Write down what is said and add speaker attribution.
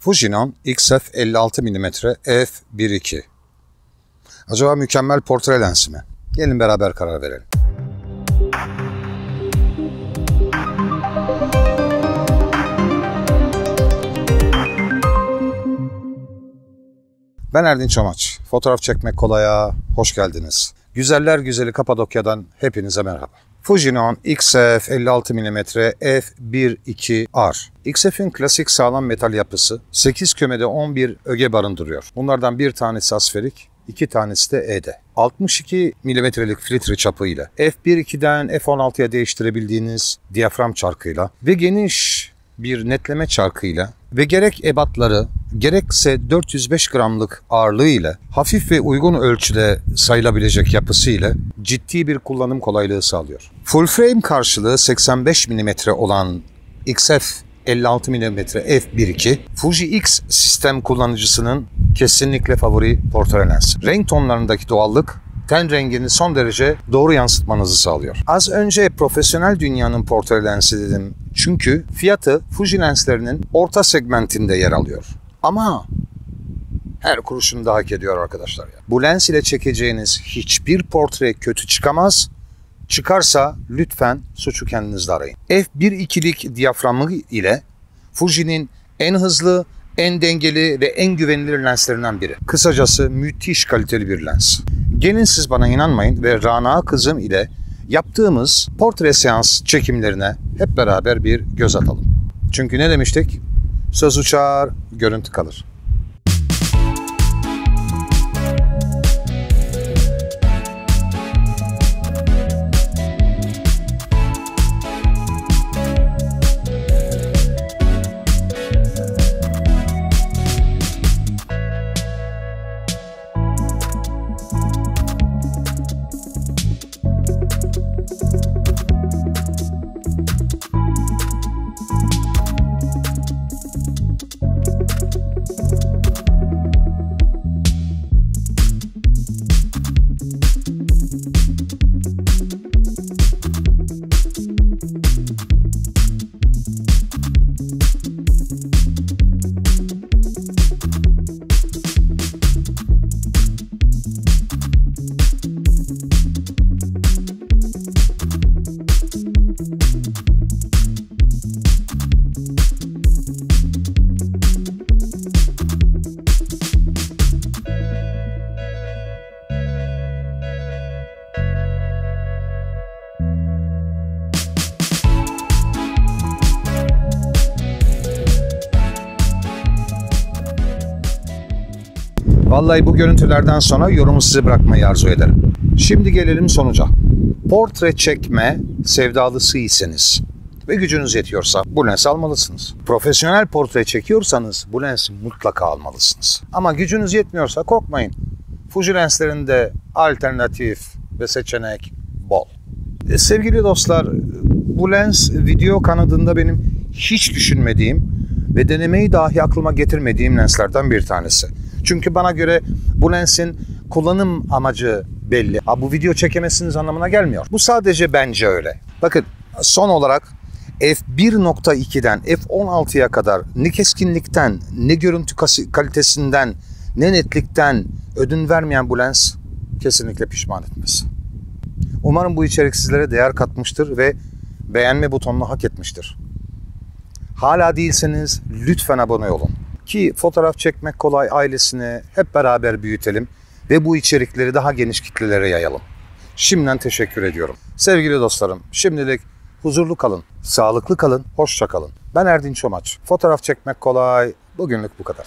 Speaker 1: Fujinon XF 56 mm f1.2. Acaba mükemmel portre lensi mi? Gelin beraber karar verelim. Ben Erdinç Amaç. Fotoğraf çekmek kolaya hoş geldiniz. Güzeller güzeli Kapadokya'dan hepinize merhaba. Fujinon XF 56 mm f1.2R. XF'in klasik sağlam metal yapısı 8 kümede 11 öge barındırıyor. Bunlardan bir tanesi asferik, iki tanesi de E'de. 62 milimetrelik filtre çapıyla f1.2'den f16'ya değiştirebildiğiniz diyafram çarkıyla ve geniş bir netleme çarkıyla ve gerek ebatları gerekse 405 gramlık ağırlığıyla hafif ve uygun ölçüde sayılabilecek yapısıyla ciddi bir kullanım kolaylığı sağlıyor. Full frame karşılığı 85 mm olan XF 56 mm f1.2 Fuji X sistem kullanıcısının kesinlikle favori portre lensi. Renk tonlarındaki doğallık ten rengini son derece doğru yansıtmanızı sağlıyor. Az önce profesyonel dünyanın portre lensi dedim. Çünkü fiyatı Fuji lenslerinin orta segmentinde yer alıyor. Ama her kuruşunu da hak ediyor arkadaşlar. Ya. Bu lens ile çekeceğiniz hiçbir portre kötü çıkamaz. Çıkarsa lütfen suçu kendinizde arayın. F1.2'lik diyaframı ile Fuji'nin en hızlı, en dengeli ve en güvenilir lenslerinden biri. Kısacası müthiş kaliteli bir lens. Gelin siz bana inanmayın ve Rana kızım ile yaptığımız portre seans çekimlerine hep beraber bir göz atalım. Çünkü ne demiştik? Söz uçar, görüntü kalır. Vallahi bu görüntülerden sonra yorumu size bırakmayı arzu ederim. Şimdi gelelim sonuca. Portre çekme sevdalısıysanız ve gücünüz yetiyorsa bu lens almalısınız. Profesyonel portre çekiyorsanız bu lensi mutlaka almalısınız. Ama gücünüz yetmiyorsa korkmayın. Fuji lenslerinde alternatif ve seçenek bol. E, sevgili dostlar, bu lens video kanadında benim hiç düşünmediğim ve denemeyi dahi aklıma getirmediğim lenslerden bir tanesi. Çünkü bana göre bu lensin kullanım amacı belli. Ha, bu video çekemezsiniz anlamına gelmiyor. Bu sadece bence öyle. Bakın son olarak f1.2'den f16'ya kadar ne keskinlikten, ne görüntü kalitesinden, ne netlikten ödün vermeyen bu lens kesinlikle pişman etmez. Umarım bu içerik sizlere değer katmıştır ve beğenme butonunu hak etmiştir. Hala değilseniz lütfen abone olun. Ki fotoğraf çekmek kolay ailesini hep beraber büyütelim ve bu içerikleri daha geniş kitlelere yayalım. Şimdiden teşekkür ediyorum. Sevgili dostlarım, şimdilik huzurlu kalın, sağlıklı kalın, hoşça kalın. Ben Erdinç Çomaç. Fotoğraf çekmek kolay, bugünlük bu kadar.